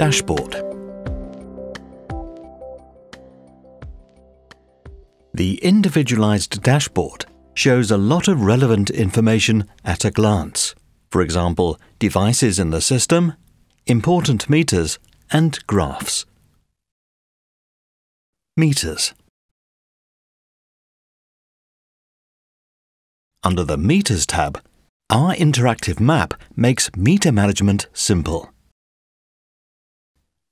Dashboard The individualized dashboard shows a lot of relevant information at a glance. For example, devices in the system, important meters, and graphs. Meters Under the Meters tab, our interactive map makes meter management simple.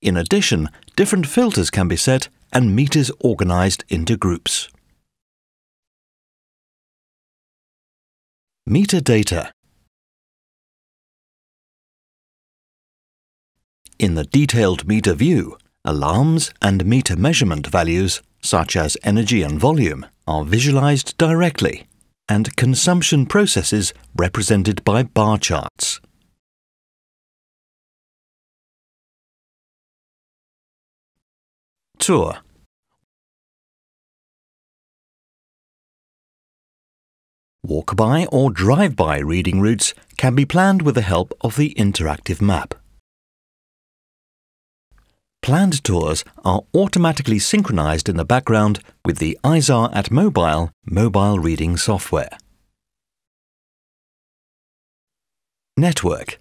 In addition, different filters can be set and meters organized into groups. Meter data In the detailed meter view, alarms and meter measurement values, such as energy and volume, are visualized directly, and consumption processes represented by bar charts. Tour Walk-by or drive-by reading routes can be planned with the help of the interactive map. Planned tours are automatically synchronized in the background with the IZAR at Mobile mobile reading software. Network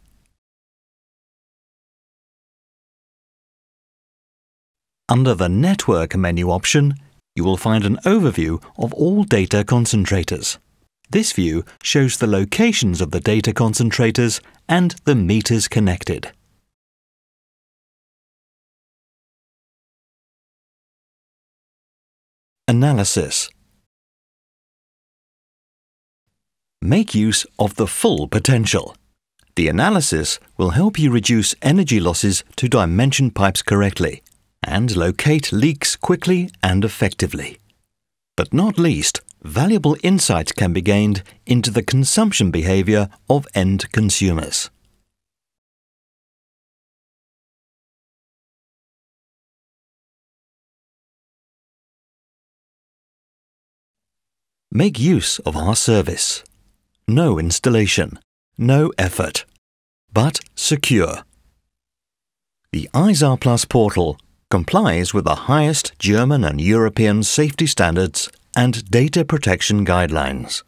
Under the Network menu option, you will find an overview of all data concentrators. This view shows the locations of the data concentrators and the meters connected. Analysis Make use of the full potential. The analysis will help you reduce energy losses to dimension pipes correctly and locate leaks quickly and effectively. But not least, valuable insights can be gained into the consumption behavior of end consumers. Make use of our service. No installation, no effort, but secure. The IZAR Plus portal complies with the highest German and European safety standards and data protection guidelines.